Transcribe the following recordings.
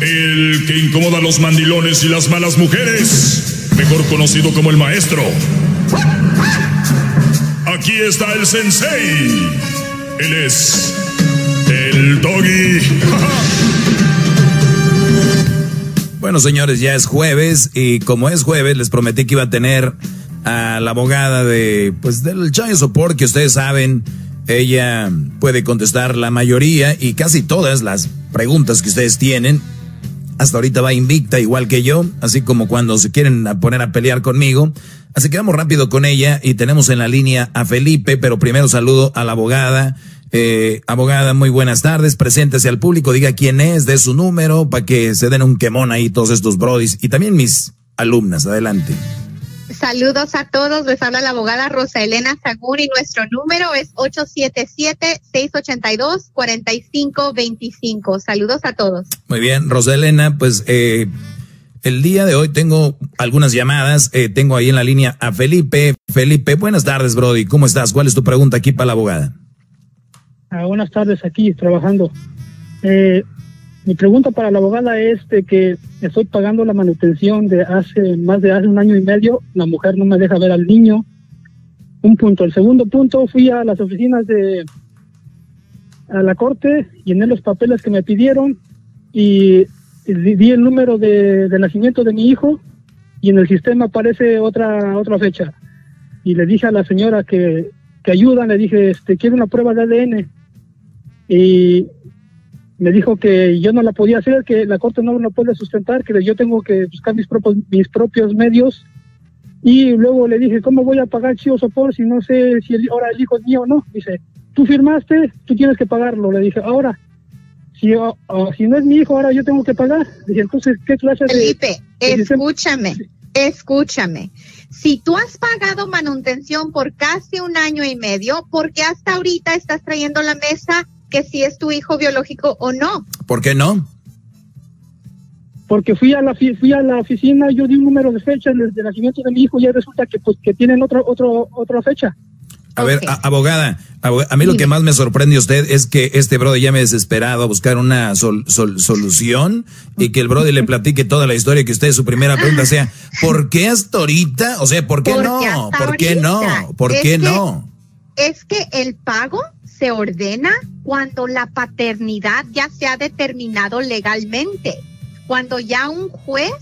el que incomoda a los mandilones y las malas mujeres, mejor conocido como el maestro. Aquí está el sensei. Él es el doggy. Bueno, señores, ya es jueves y como es jueves, les prometí que iba a tener a la abogada de, pues, del Child Support, que ustedes saben, ella puede contestar la mayoría y casi todas las preguntas que ustedes tienen. Hasta ahorita va invicta igual que yo, así como cuando se quieren poner a pelear conmigo. Así que vamos rápido con ella y tenemos en la línea a Felipe, pero primero saludo a la abogada. Eh, abogada, muy buenas tardes. Preséntese al público, diga quién es, dé su número para que se den un quemón ahí todos estos brodis y también mis alumnas. Adelante. Saludos a todos, les habla la abogada Rosa Elena Sagún y nuestro número es 877-682-4525. Saludos a todos. Muy bien, Rosa Elena, pues eh, el día de hoy tengo algunas llamadas, eh, tengo ahí en la línea a Felipe. Felipe, buenas tardes, Brody, ¿cómo estás? ¿Cuál es tu pregunta aquí para la abogada? Ah, buenas tardes, aquí trabajando. Eh, mi pregunta para la abogada es de que estoy pagando la manutención de hace más de hace un año y medio. La mujer no me deja ver al niño. Un punto. El segundo punto, fui a las oficinas de a la corte, llené los papeles que me pidieron y di el número de, nacimiento de mi hijo y en el sistema aparece otra otra fecha. Y le dije a la señora que, que ayuda, le dije, este, quiero una prueba de ADN. Y me dijo que yo no la podía hacer, que la corte no lo puede sustentar, que yo tengo que buscar mis propios, mis propios medios. Y luego le dije, ¿cómo voy a pagar chivo sopor si no sé si ahora el hijo es mío o no? Dice, tú firmaste, tú tienes que pagarlo. Le dije, ahora, si, si no es mi hijo, ahora yo tengo que pagar. Dije, entonces, ¿qué clase de... Felipe, escúchame, escúchame. Si tú has pagado manutención por casi un año y medio, ¿por qué hasta ahorita estás trayendo la mesa que si es tu hijo biológico o no. ¿Por qué no? Porque fui a la fui a la oficina, yo di un número de fecha de nacimiento de mi hijo y ya resulta que pues que tienen otro otro otra fecha. A ver, abogada, a mí lo que más me sorprende usted es que este brother ya me desesperado a buscar una solución y que el brother le platique toda la historia que usted su primera pregunta sea, ¿por qué hasta ahorita? O sea, ¿por qué no? ¿Por qué no? ¿Por qué no? Es que el pago se ordena cuando la paternidad ya se ha determinado legalmente, cuando ya un juez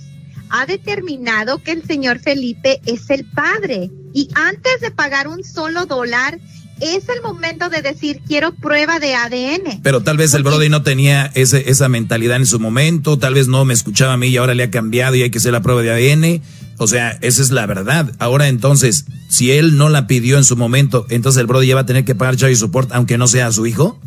ha determinado que el señor Felipe es el padre y antes de pagar un solo dólar es el momento de decir quiero prueba de ADN. Pero tal vez el Brody no tenía ese, esa mentalidad en su momento, tal vez no me escuchaba a mí y ahora le ha cambiado y hay que hacer la prueba de ADN. O sea, esa es la verdad. Ahora entonces, si él no la pidió en su momento, entonces el Brody ya va a tener que pagar child support aunque no sea su hijo.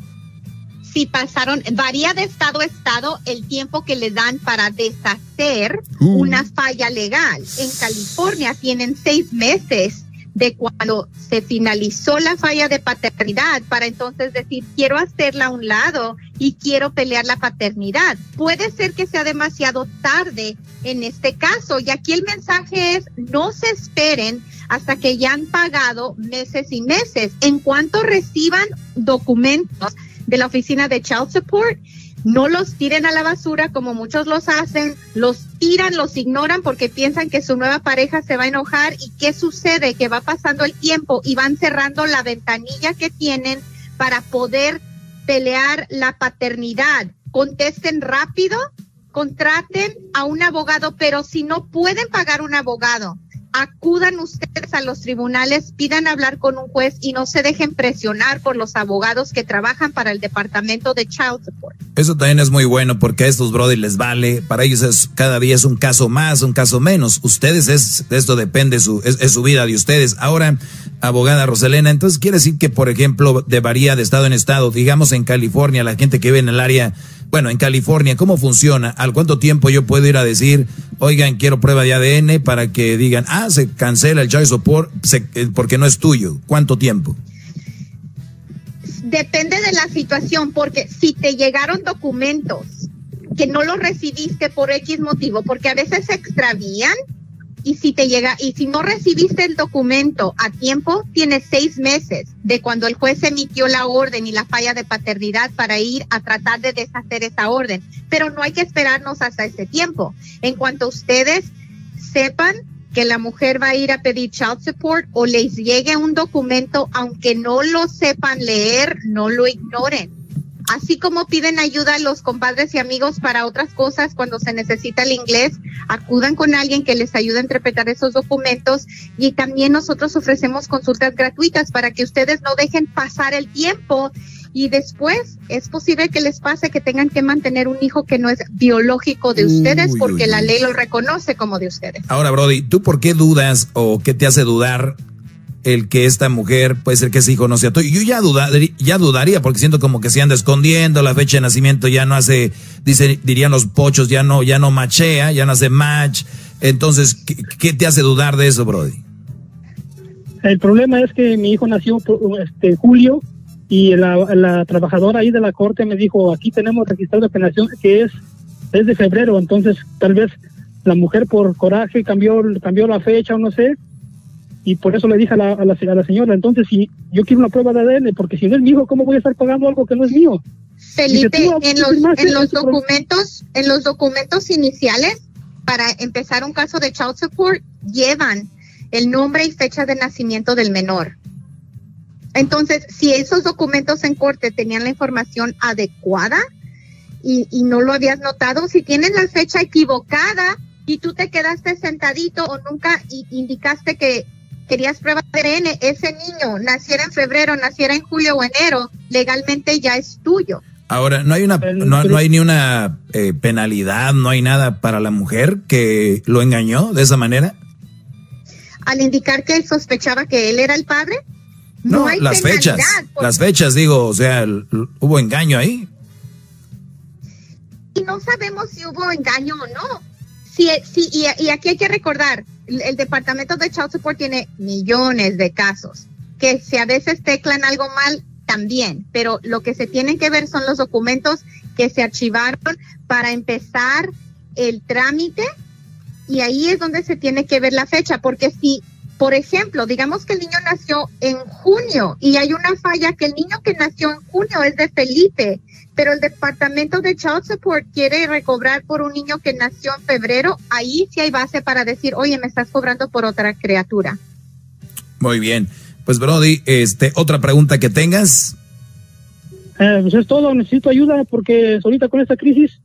Si pasaron, varía de estado a estado el tiempo que le dan para deshacer uh. una falla legal. En California tienen seis meses de cuando se finalizó la falla de paternidad para entonces decir quiero hacerla a un lado y quiero pelear la paternidad. Puede ser que sea demasiado tarde en este caso y aquí el mensaje es no se esperen hasta que ya han pagado meses y meses. En cuanto reciban documentos de la oficina de Child Support, no los tiren a la basura como muchos los hacen, los tiran, los ignoran porque piensan que su nueva pareja se va a enojar y qué sucede, que va pasando el tiempo y van cerrando la ventanilla que tienen para poder pelear la paternidad. Contesten rápido, contraten a un abogado, pero si no pueden pagar un abogado, acudan ustedes a los tribunales, pidan hablar con un juez y no se dejen presionar por los abogados que trabajan para el Departamento de Child Support. Eso también es muy bueno porque a estos brothers les vale, para ellos es cada día es un caso más, un caso menos. Ustedes es esto depende su es, su vida de ustedes. Ahora, abogada Roselena, entonces quiere decir que por ejemplo, de varía de estado en estado, digamos en California, la gente que vive en el área bueno, en California, ¿cómo funciona? ¿Al cuánto tiempo yo puedo ir a decir, oigan, quiero prueba de ADN para que digan, ah, se cancela el child support eh, porque no es tuyo? ¿Cuánto tiempo? Depende de la situación, porque si te llegaron documentos que no los recibiste por X motivo, porque a veces se extravían y si te llega y si no recibiste el documento a tiempo, tienes seis meses de cuando el juez emitió la orden y la falla de paternidad para ir a tratar de deshacer esa orden. Pero no hay que esperarnos hasta ese tiempo. En cuanto ustedes sepan que la mujer va a ir a pedir child support o les llegue un documento, aunque no lo sepan leer, no lo ignoren. Así como piden ayuda a los compadres y amigos para otras cosas cuando se necesita el inglés, acudan con alguien que les ayude a interpretar esos documentos y también nosotros ofrecemos consultas gratuitas para que ustedes no dejen pasar el tiempo y después es posible que les pase que tengan que mantener un hijo que no es biológico de ustedes porque la ley lo reconoce como de ustedes. Ahora, Brody, ¿tú por qué dudas o qué te hace dudar el que esta mujer puede ser que ese hijo no sea tuyo. Yo ya, ya dudaría porque siento como que se anda escondiendo, la fecha de nacimiento ya no hace, dice, dirían los pochos, ya no, ya no machea, ya no hace match. Entonces, ¿qué, te hace dudar de eso, Brody? El problema es que mi hijo nació este, en julio y la, trabajadora ahí de la corte me dijo, aquí tenemos registrado de penación que es, es de febrero, entonces tal vez la mujer por coraje cambió, cambió la fecha o no sé, y por eso le dije a la, a la, señora, entonces si yo quiero una prueba de ADN, porque si no es mi hijo, ¿cómo voy a estar pagando algo que no es mío? Felipe, en los, en los documentos, en los documentos iniciales para empezar un caso de child support llevan el nombre y fecha de nacimiento del menor. Entonces, si esos documentos en corte tenían la información adecuada y, y no lo habías notado, si tienen la fecha equivocada y tú te quedaste sentadito o nunca indicaste que querías prueba de ADN, ese niño naciera en febrero, naciera en julio o enero, legalmente ya es tuyo. Ahora, no hay una, no, hay ni una eh, penalidad, no hay nada para la mujer que lo engañó de esa manera. Al indicar que él sospechaba que él era el padre, no, hay las fechas, las fechas, digo, o sea, hubo engaño ahí. Y no sabemos si hubo engaño o no. Sí, sí, y aquí hay que recordar, el Departamento de Child Support tiene millones de casos que si a veces teclan algo mal, también, pero lo que se tiene que ver son los documentos que se archivaron para empezar el trámite y ahí es donde se tiene que ver la fecha, porque si, por ejemplo, digamos que el niño nació en junio y hay una falla que el niño que nació en junio es de Felipe pero el departamento de Child Support quiere recobrar por un niño que nació en febrero, ahí sí hay base para decir, oye, me estás cobrando por otra criatura. Muy bien. Pues Brody, este, otra pregunta que tengas. Eh, pues es todo, necesito ayuda porque ahorita con esta crisis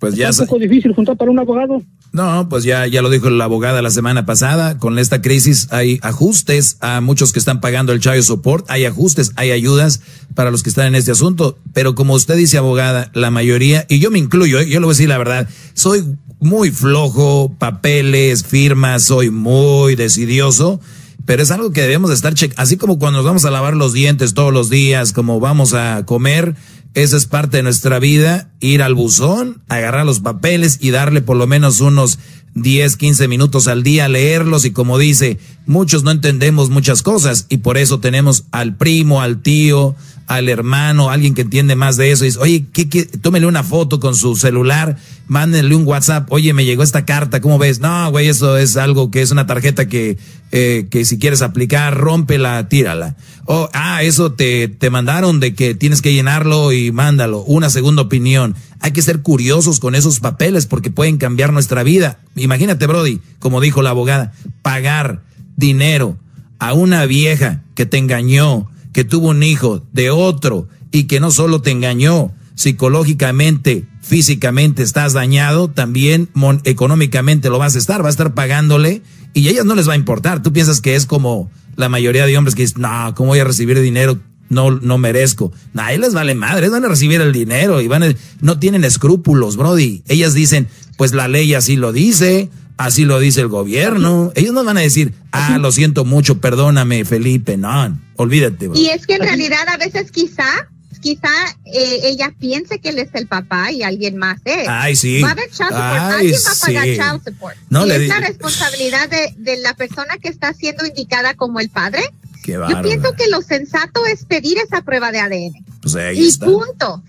pues ya es un poco difícil juntar para un abogado. No, pues ya, ya lo dijo la abogada la semana pasada. Con esta crisis hay ajustes a muchos que están pagando el child support. Hay ajustes, hay ayudas para los que están en este asunto. Pero como usted dice, abogada, la mayoría, y yo me incluyo, ¿eh? yo le voy a decir la verdad, soy muy flojo, papeles, firmas, soy muy decidioso. Pero es algo que debemos estar checando. Así como cuando nos vamos a lavar los dientes todos los días, como vamos a comer, esa es parte de nuestra vida, ir al buzón, agarrar los papeles y darle por lo menos unos 10, 15 minutos al día leerlos y como dice, muchos no entendemos muchas cosas y por eso tenemos al primo, al tío, al hermano, alguien que entiende más de eso, y dice, oye, ¿qué, qué? tómele una foto con su celular, mándenle un WhatsApp, oye, me llegó esta carta, ¿cómo ves? No, güey, eso es algo que es una tarjeta que, eh, que si quieres aplicar, rómpela, tírala. Oh, ah, eso te, te mandaron de que tienes que llenarlo y mándalo, una segunda opinión. Hay que ser curiosos con esos papeles porque pueden cambiar nuestra vida. Imagínate, Brody, como dijo la abogada, pagar dinero a una vieja que te engañó, que tuvo un hijo de otro y que no solo te engañó psicológicamente, físicamente estás dañado, también económicamente lo vas a estar, va a estar pagándole y a ellas no les va a importar. Tú piensas que es como la mayoría de hombres que dicen, no, ¿cómo voy a recibir dinero? No, no merezco. Nadie les vale madre, van a recibir el dinero y van no tienen escrúpulos, Brody. Ellas dicen, pues la ley así lo dice, Así lo dice el gobierno. Ellos no van a decir, ah, lo siento mucho, perdóname, Felipe. No, olvídate. Y es que en realidad a veces quizá, quizá eh, ella piense que él es el papá y alguien más es. Ay, sí. Va a haber child support. alguien va a pagar child support. No, y es la responsabilidad de, de, la persona que está siendo indicada como el padre. Qué Yo pienso que lo sensato es pedir esa prueba de ADN. Pues ahí y punto.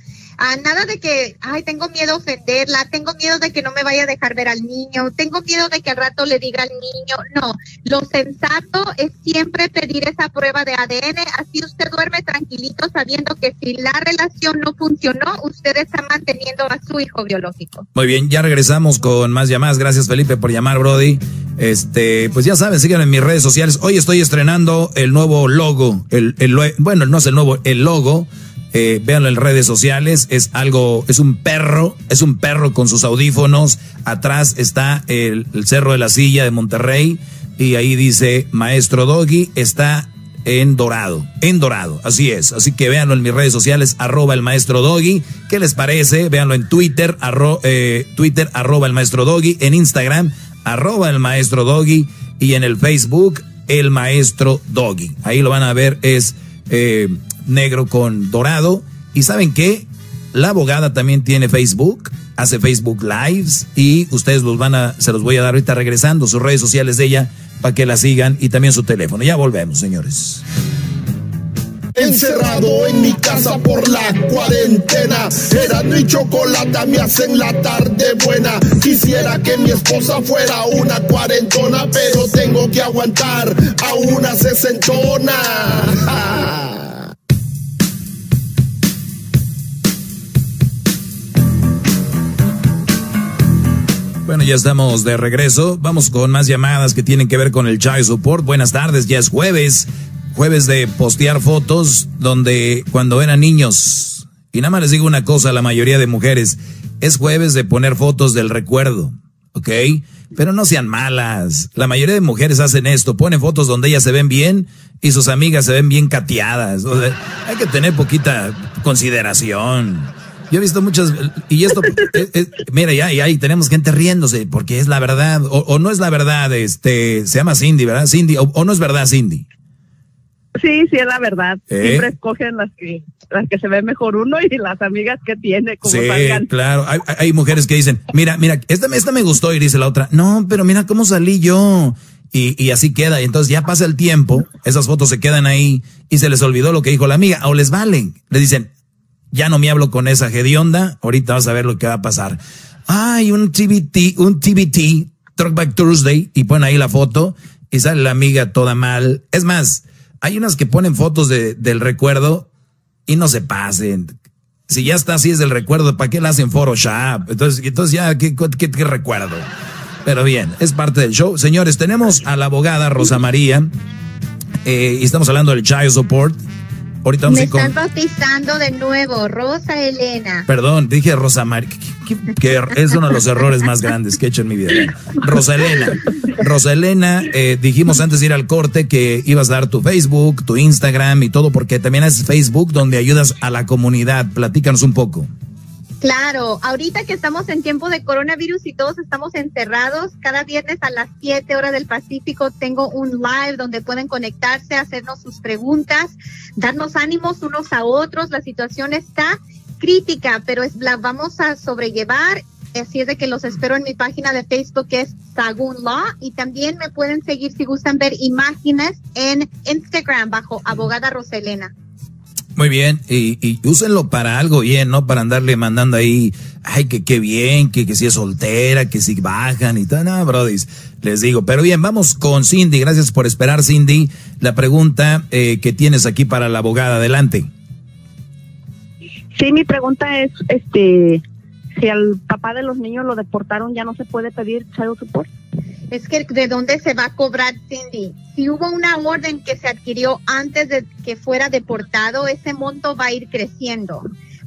Ah, nada de que, ay, tengo miedo a ofenderla, tengo miedo de que no me vaya a dejar ver al niño, tengo miedo de que al rato le diga al niño. No, lo sensato es siempre pedir esa prueba de ADN, así usted duerme tranquilito sabiendo que si la relación no funcionó, usted está manteniendo a su hijo biológico. Muy bien, ya regresamos con más llamadas. Gracias Felipe por llamar, Brody. Este, pues ya saben, síganme en mis redes sociales. Hoy estoy estrenando el nuevo logo, el, el bueno, no es el nuevo, el logo eh, véanlo en redes sociales, es algo, es un perro, es un perro con sus audífonos, atrás está el, Cerro de la Silla de Monterrey y ahí dice Maestro Doggy, está en dorado, en dorado, así es, así que véanlo en mis redes sociales, arroba el Maestro Doggy, ¿qué les parece? Véanlo en Twitter, eh, Twitter, arroba el Maestro Doggy, en Instagram, arroba el Maestro Doggy y en el Facebook, el Maestro Doggy, ahí lo van a ver, es... Eh, negro con dorado. ¿Y saben qué? La abogada también tiene Facebook, hace Facebook Lives y ustedes los van a, se los voy a dar ahorita regresando, sus redes sociales de ella para que la sigan y también su teléfono. Ya volvemos, señores. Encerrado en mi casa por la cuarentena. Era mi chocolate me hacen la tarde buena. Quisiera que mi esposa fuera una cuarentona, pero tengo que aguantar a una sesentona. Bueno, ya estamos de regreso. Vamos con más llamadas que tienen que ver con el Child Support. Buenas tardes, ya es jueves. Jueves de postear fotos donde cuando eran niños. Y nada más les digo una cosa a la mayoría de mujeres. Es jueves de poner fotos del recuerdo. ¿Ok? Pero no sean malas. La mayoría de mujeres hacen esto. Ponen fotos donde ellas se ven bien y sus amigas se ven bien cateadas. hay que tener poquita consideración. Yo he visto muchas, y esto, eh, eh, mira, ya, y ahí tenemos gente riéndose, porque es la verdad, o, no es la verdad, este, se llama Cindy, ¿verdad? Cindy, o, no es verdad, Cindy. Sí, sí es la verdad. ¿Eh? Siempre escogen las que, las que se ve mejor uno y las amigas que tiene, como sí, claro. Hay, hay, mujeres que dicen, mira, mira, esta, esta me gustó, y dice la otra, no, pero mira cómo salí yo. Y, y así queda. Y entonces ya pasa el tiempo, esas fotos se quedan ahí y se les olvidó lo que dijo la amiga, o les valen. Le dicen, ya no me hablo con esa gedionda, ahorita vas a ver lo que va a pasar. Ay, un TBT, un TBT, Talkback Thursday, y ponen ahí la foto y sale la amiga toda mal. Es más, hay unas que ponen fotos de, del recuerdo y no se pasen. Si ya está así es del recuerdo, ¿para qué la hacen Photoshop? Entonces, entonces ya, ¿qué, qué, recuerdo? Pero bien, es parte del show. Señores, tenemos a la abogada Rosa María eh, y estamos hablando del Child Support. Ahorita Me están bautizando de nuevo, Rosa Elena. Perdón, dije Rosa María, que, es uno de los errores más grandes que he hecho en mi vida. Rosa Elena, Rosa Elena, eh, dijimos antes de ir al corte que ibas a dar tu Facebook, tu Instagram y todo, porque también haces Facebook donde ayudas a la comunidad. Platícanos un poco. Claro, ahorita que estamos en tiempo de coronavirus y todos estamos encerrados, cada viernes a las 7 horas del Pacífico tengo un live donde pueden conectarse, hacernos sus preguntas, darnos ánimos unos a otros. La situación está crítica, pero es, la vamos a sobrellevar. Así es de que los espero en mi página de Facebook que es Sagun Law y también me pueden seguir si gustan ver imágenes en Instagram bajo abogada Roselena. Muy bien, y, y, úsenlo para algo bien, ¿no? Para andarle mandando ahí, ay, que qué bien, que, que si es soltera, que si bajan y tal, no, brodis, les digo. Pero bien, vamos con Cindy, gracias por esperar, Cindy. La pregunta eh, que tienes aquí para la abogada, adelante. Sí, mi pregunta es, este, si al papá de los niños lo deportaron, ¿ya no se puede pedir child support? Es que de dónde se va a cobrar Cindy. Si hubo una orden que se adquirió antes de que fuera deportado, ese monto va a ir creciendo.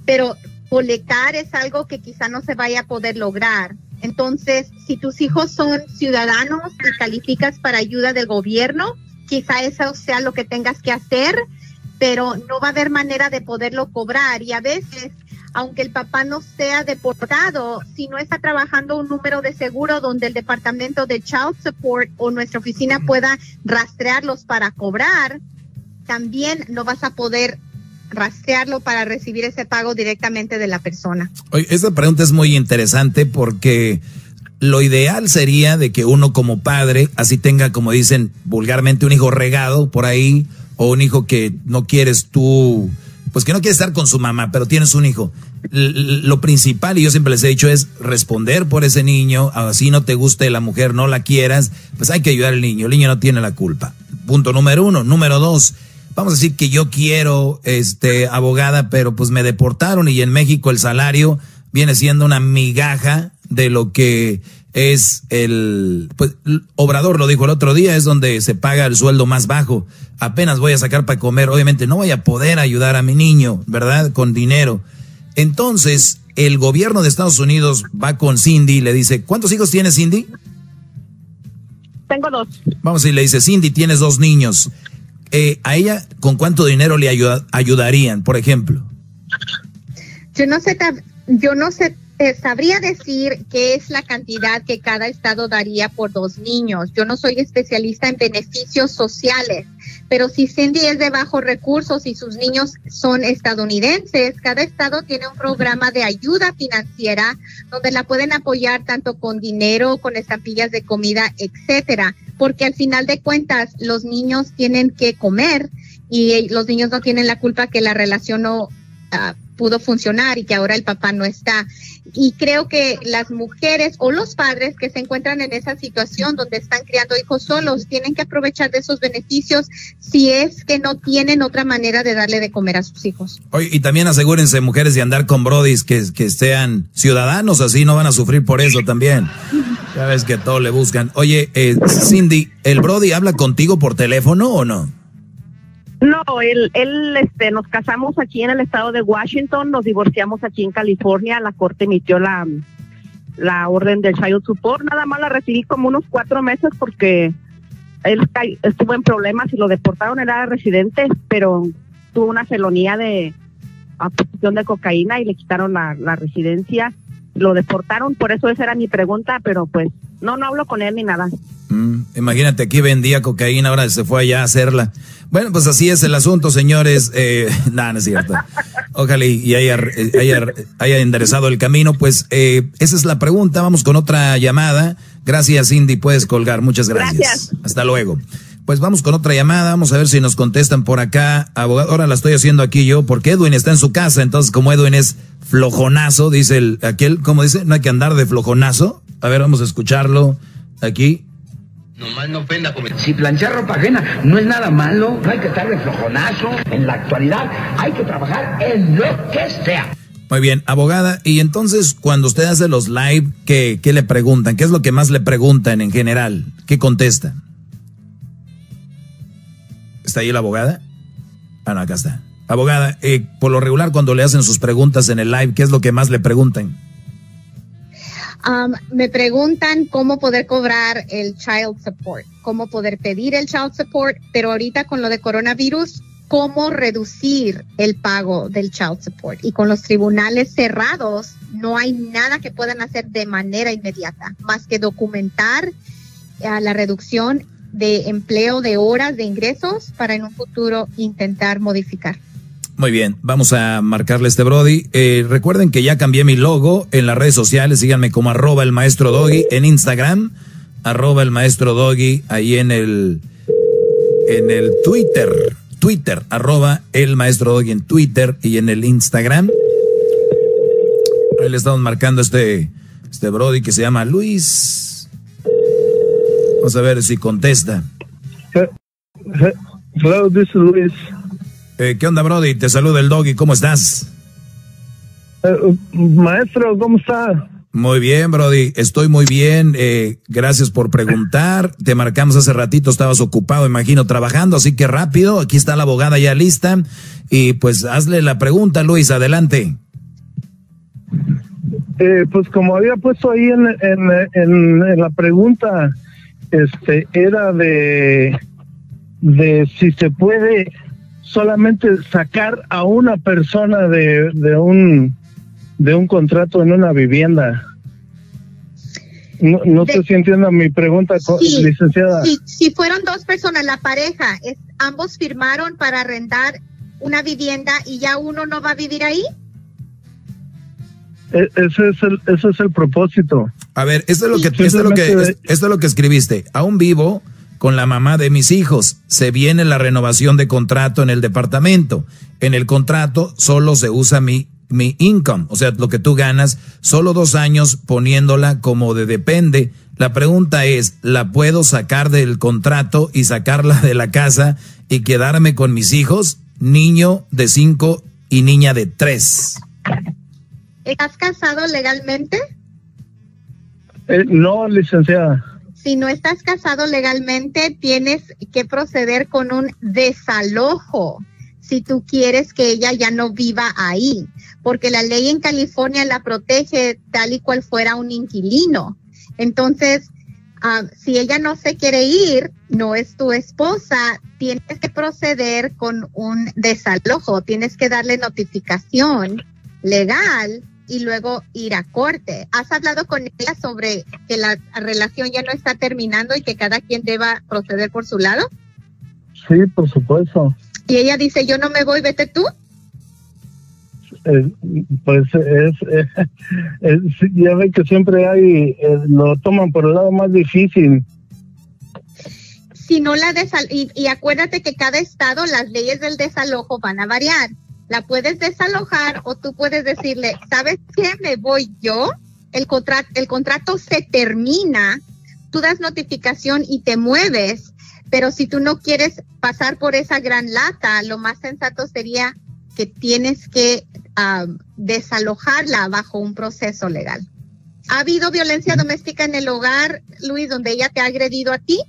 Pero colectar es algo que quizá no se vaya a poder lograr. Entonces, si tus hijos son ciudadanos y calificas para ayuda del gobierno, quizá eso sea lo que tengas que hacer, pero no va a haber manera de poderlo cobrar. Y a veces aunque el papá no sea deportado, si no está trabajando un número de seguro donde el departamento de Child Support o nuestra oficina pueda rastrearlos para cobrar, también no vas a poder rastrearlo para recibir ese pago directamente de la persona. Oye, esta pregunta es muy interesante porque lo ideal sería de que uno como padre así tenga, como dicen vulgarmente, un hijo regado por ahí o un hijo que no quieres tú pues que no quiere estar con su mamá, pero tienes un hijo. lo principal, y yo siempre les he dicho, es responder por ese niño, así no te guste la mujer, no la quieras, pues hay que ayudar al niño, el niño no tiene la culpa. Punto número uno. Número dos, vamos a decir que yo quiero, este, abogada, pero pues me deportaron y en México el salario viene siendo una migaja de lo que es el, pues, Obrador lo dijo el otro día, es donde se paga el sueldo más bajo. Apenas voy a sacar para comer, obviamente no voy a poder ayudar a mi niño, ¿verdad? Con dinero. Entonces, el gobierno de Estados Unidos va con Cindy y le dice, ¿cuántos hijos tienes, Cindy? Tengo dos. Vamos y le dice, Cindy, tienes dos niños. Eh, ¿A ella con cuánto dinero le ayudarían, por ejemplo? Yo no sé, yo no sé te sabría decir qué es la cantidad que cada estado daría por dos niños. Yo no soy especialista en beneficios sociales, pero si Cindy es de bajos recursos y sus niños son estadounidenses, cada estado tiene un programa de ayuda financiera donde la pueden apoyar tanto con dinero, con estampillas de comida, etcétera, porque al final de cuentas los niños tienen que comer y los niños no tienen la culpa que la relación no uh, pudo funcionar y que ahora el papá no está. Y creo que las mujeres o los padres que se encuentran en esa situación donde están criando hijos solos tienen que aprovechar de esos beneficios si es que no tienen otra manera de darle de comer a sus hijos. Oye, y también asegúrense, mujeres, de andar con brodis que, que sean ciudadanos, así no van a sufrir por eso también. Ya ves que todo le buscan. Oye, eh, Cindy, ¿el brody habla contigo por teléfono o no? No, él, él, este, nos casamos aquí en el estado de Washington, nos divorciamos aquí en California, la corte emitió la, la orden del child support, nada más la recibí como unos cuatro meses porque él estuvo en problemas y lo deportaron, era residente, pero tuvo una felonía de aposición de cocaína y le quitaron la, la residencia, lo deportaron, por eso esa era mi pregunta, pero pues no, no hablo con él ni nada. Mm, imagínate, aquí vendía cocaína, ahora se fue allá a hacerla. Bueno, pues así es el asunto, señores. Eh, nada, no es cierto. Ojalá y haya, haya, enderezado el camino. Pues eh, esa es la pregunta. Vamos con otra llamada. Gracias, Cindy. Puedes colgar. Muchas gracias. gracias. Hasta luego. Pues vamos con otra llamada. Vamos a ver si nos contestan por acá. Abogado, ahora la estoy haciendo aquí yo porque Edwin está en su casa. Entonces, como Edwin es flojonazo, dice el, aquel, ¿cómo dice? No hay que andar de flojonazo. A ver, vamos a escucharlo aquí. Nomás no ofenda, si planchar ropa ajena no es nada malo, no hay que estar de flojonazo. En la actualidad hay que trabajar en lo que sea. Muy bien, abogada, y entonces cuando usted hace los live, ¿qué, ¿qué, le preguntan? ¿Qué es lo que más le preguntan en general? ¿Qué contesta? ¿Está ahí la abogada? Ah, no, acá está. Abogada, eh, por lo regular cuando le hacen sus preguntas en el live, ¿qué es lo que más le preguntan? me preguntan cómo poder cobrar el child support, cómo poder pedir el child support, pero ahorita con lo de coronavirus, cómo reducir el pago del child support. Y con los tribunales cerrados, no hay nada que puedan hacer de manera inmediata, más que documentar eh, la reducción de empleo de horas de ingresos para en un futuro intentar modificar. Muy bien, vamos a marcarle este Brody. Eh, recuerden que ya cambié mi logo en las redes sociales. Síganme como arroba el maestro Doggy en Instagram, arroba el maestro Doggy ahí en el, en el Twitter, Twitter, arroba el maestro Doggy en Twitter y en el Instagram. Ahí le estamos marcando este, este Brody que se llama Luis. Vamos a ver si contesta. Hello, this is Luis. Eh, ¿Qué onda, Brody? Te saluda el doggy. ¿Cómo estás? Eh, maestro, ¿cómo está? Muy bien, Brody. Estoy muy bien. Eh, gracias por preguntar. Te marcamos hace ratito. Estabas ocupado, imagino, trabajando. Así que rápido. Aquí está la abogada ya lista. Y pues hazle la pregunta, Luis. Adelante. pues como había puesto ahí en, en, la pregunta, este, era de, de si se puede solamente sacar a una persona de, de un de un contrato en una vivienda. No, no sé si entiendo mi pregunta, licenciada. si fueron dos personas, la pareja, es, ambos firmaron para arrendar una vivienda y ya uno no va a vivir ahí. E, ese es el, ese es el propósito. A ver, esto es lo que, esto es lo que, esto es lo que escribiste. Aún vivo, con la mamá de mis hijos. Se viene la renovación de contrato en el departamento. En el contrato solo se usa mi, mi income, o sea, lo que tú ganas, solo dos años poniéndola como de depende. La pregunta es, ¿la puedo sacar del contrato y sacarla de la casa y quedarme con mis hijos? Niño de cinco y niña de tres. ¿Estás casado legalmente? Eh, no, licenciada. Si no estás casado legalmente, tienes que proceder con un desalojo si tú quieres que ella ya no viva ahí, porque la ley en California la protege tal y cual fuera un inquilino. Entonces, ah, si ella no se quiere ir, no es tu esposa, tienes que proceder con un desalojo, tienes que darle notificación legal y luego ir a corte. ¿Has hablado con ella sobre que la relación ya no está terminando y que cada quien deba proceder por su lado? Sí, por supuesto. Y ella dice, yo no me voy, vete tú. Eh, pues es, ya ve que siempre hay, eh, lo toman por el lado más difícil. Si no la desal y, y acuérdate que cada estado las leyes del desalojo van a variar. La puedes desalojar o tú puedes decirle, ¿sabes qué? Me voy yo. El contrato, el contrato se termina. Tú das notificación y te mueves. Pero si tú no quieres pasar por esa gran lata, lo más sensato sería que tienes que desalojarla bajo un proceso legal. ¿Ha habido violencia doméstica en el hogar, Luis, donde ella te ha agredido a ti?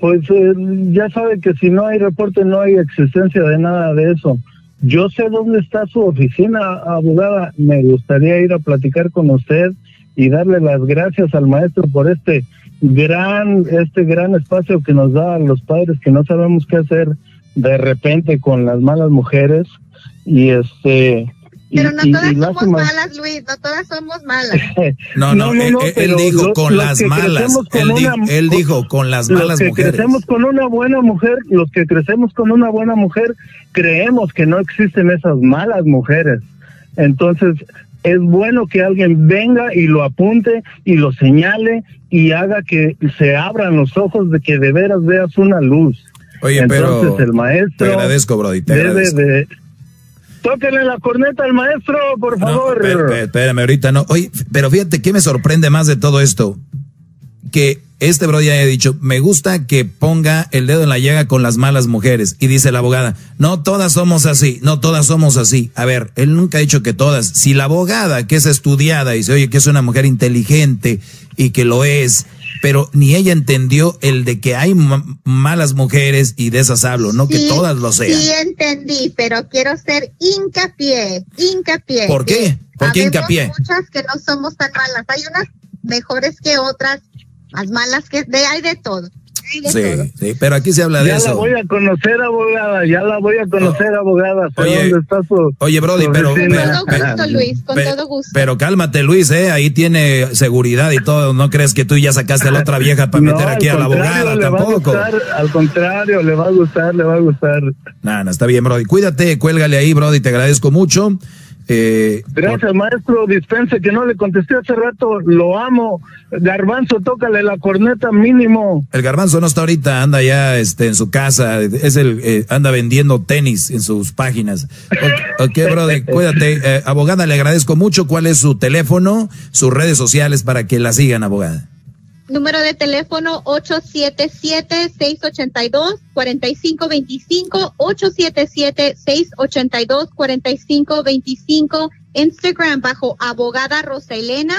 Pues eh, ya sabe que si no hay reporte no hay existencia de nada de eso. Yo sé dónde está su oficina, abogada. Me gustaría ir a platicar con usted y darle las gracias al maestro por este gran, este gran espacio que nos da a los padres que no sabemos qué hacer de repente con las malas mujeres y este pero no todas somos malas, Luis, no todas somos malas. no, no, él, dijo con las malas. él, dijo con las malas los que crecemos con una buena mujer, los que crecemos con una buena mujer, creemos que no existen esas malas mujeres. Entonces, es bueno que alguien venga y lo apunte y lo señale y haga que se abran los ojos de que de veras veas una luz. Oye, Entonces, pero el maestro te agradezco, Brody, te debe de Tóquenle la corneta al maestro, por favor. No, espérame, ahorita no. Oye, pero fíjate, ¿qué me sorprende más de todo esto? Que este bro ya haya dicho, me gusta que ponga el dedo en la llaga con las malas mujeres. Y dice la abogada, no todas somos así, no todas somos así. A ver, él nunca ha dicho que todas. Si la abogada, que es estudiada, dice, oye, que es una mujer inteligente y que lo es, pero ni ella entendió el de que hay malas mujeres y de esas hablo, no que todas lo sean. Sí entendí, pero quiero ser hincapié, hincapié. ¿Por qué? ¿Por qué hincapié? muchas que no somos tan malas, hay unas mejores que otras, más malas que de hay de todo. Sí, sí, pero aquí se habla de eso. Ya la voy a conocer, abogada, ya la voy a conocer, abogada. Oye, dónde está su, oye, Brody, pero... Con todo gusto, Luis, con todo gusto. Pero cálmate, Luis, ¿eh? Ahí tiene seguridad y todo. ¿No crees que tú ya sacaste a la otra vieja para meter aquí a la abogada tampoco? al contrario, le va a gustar, le va a gustar. Nada, no, está bien, Brody. Cuídate, cuélgale ahí, Brody, te agradezco mucho. Eh, Gracias, maestro. Dispense que no le contesté hace rato. Lo amo. Garbanzo, tócale la corneta mínimo. El garbanzo no está ahorita, anda ya este, en su casa. Es el, eh, anda vendiendo tenis en sus páginas. Ok, brother, cuídate. Eh, abogada, le agradezco mucho. ¿Cuál es su teléfono, sus redes sociales para que la sigan, abogada? Número de teléfono 877-682-4525, 877-682-4525, Instagram bajo abogada Rosa Elena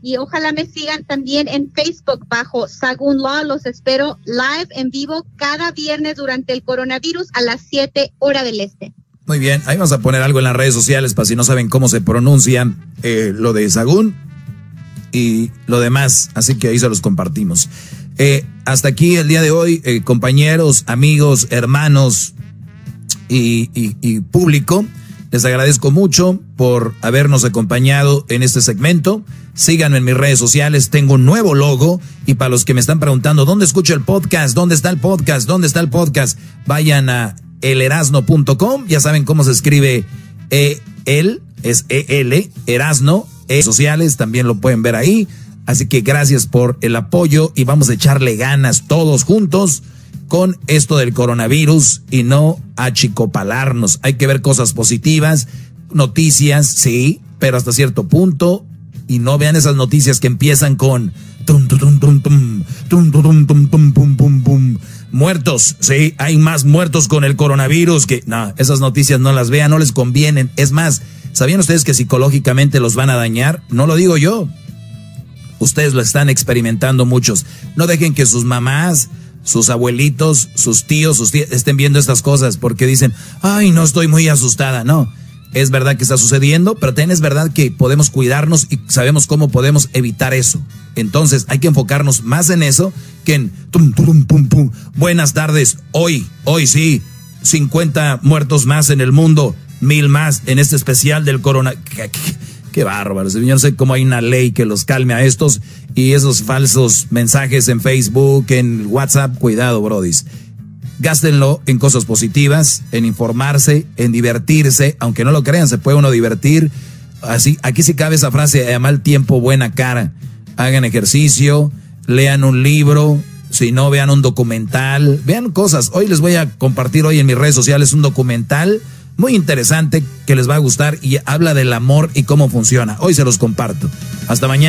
y ojalá me sigan también en Facebook bajo Sagun Law. Los espero live en vivo cada viernes durante el coronavirus a las 7 horas del este. Muy bien, ahí vamos a poner algo en las redes sociales para si no saben cómo se pronuncia eh, lo de Sagún y lo demás, así que ahí se los compartimos. Eh, hasta aquí el día de hoy, eh, compañeros, amigos, hermanos y, público. Les agradezco mucho por habernos acompañado en este segmento. Síganme en mis redes sociales, tengo un nuevo logo y para los que me están preguntando, ¿dónde escucho el podcast? ¿Dónde está el podcast? ¿Dónde está el podcast? Vayan a elerasno.com, ya saben cómo se escribe el, es E-L, Erasno, sociales, también lo pueden ver ahí. Así que gracias por el apoyo y vamos a echarle ganas todos juntos con esto del coronavirus y no achicopalarnos. Hay que ver cosas positivas. noticias, sí, pero hasta cierto punto. Y no vean esas noticias que empiezan con muertos, sí, hay más muertos con el coronavirus que no, esas noticias no las vean, no les convienen. Es más, ¿sabían ustedes que psicológicamente los van a dañar? No lo digo yo. Ustedes lo están experimentando muchos. No dejen que sus mamás, sus abuelitos, sus tíos, sus tías estén viendo estas cosas porque dicen, ay, no estoy muy asustada. No, es verdad que está sucediendo, pero también es verdad que podemos cuidarnos y sabemos cómo podemos evitar eso. Entonces hay que enfocarnos más en eso que en. Buenas tardes, hoy, hoy sí, 50 muertos más en el mundo, mil más en este especial del corona. Qué, qué, bárbaro, yo no sé cómo hay una ley que los calme a estos y esos falsos mensajes en Facebook, en WhatsApp, cuidado, brodis gástenlo en cosas positivas, en informarse, en divertirse, aunque no lo crean, se puede uno divertir. Así, aquí sí cabe esa frase, a mal tiempo, buena cara. Hagan ejercicio, lean un libro, si no, vean un documental, vean cosas. Hoy les voy a compartir hoy en mis redes sociales un documental muy interesante que les va a gustar y habla del amor y cómo funciona. Hoy se los comparto. Hasta mañana.